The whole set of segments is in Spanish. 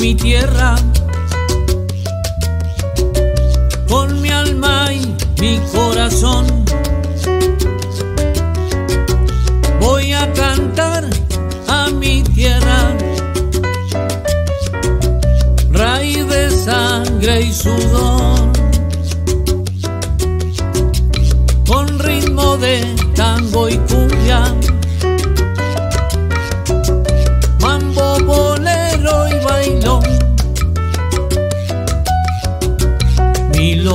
mi tierra con mi alma y mi corazón. Voy a cantar a mi tierra, raíz de sangre y sudor, con ritmo de tango y cumbia.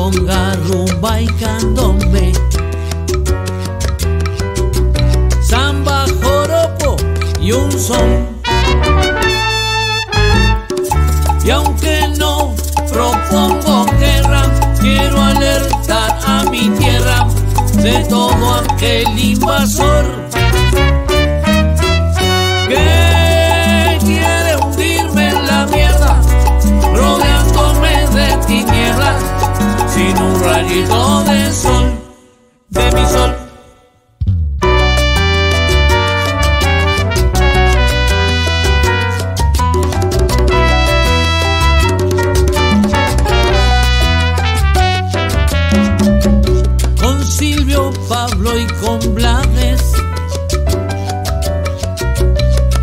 Milonga, rumba y candombe. Samba, joropo y un son. Y aunque no propongo guerra, quiero alertar a mi tierra de todo aquel invasor sin un rayito de sol, de mi sol. Con Silvio, Pablo y con Blades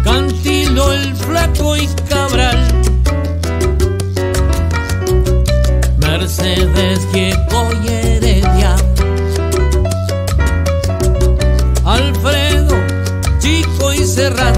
Cantilo el flaco y Mercedes Gieco y Heredia, Alfredo, Chico y Serrat,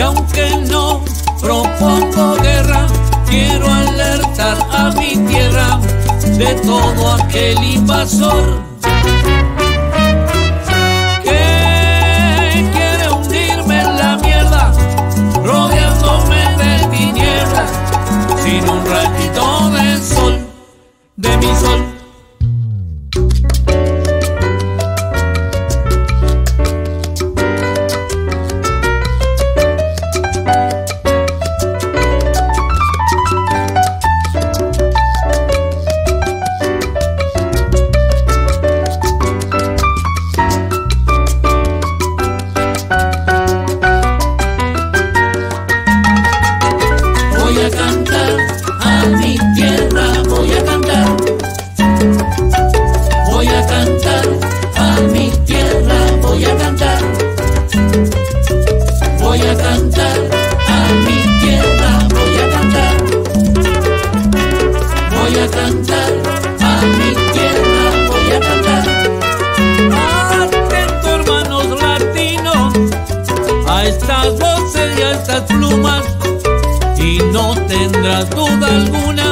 Y aunque no propongo guerra, quiero alertar a mi tierra de todo aquel invasor a estas voces y a plumas y no tendrás duda alguna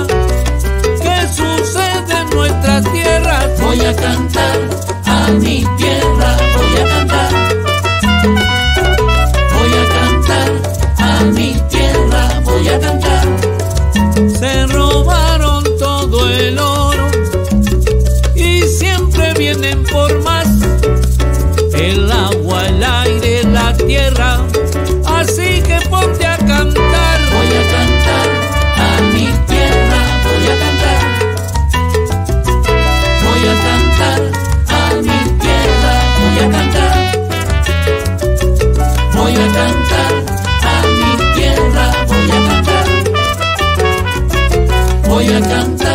我也刚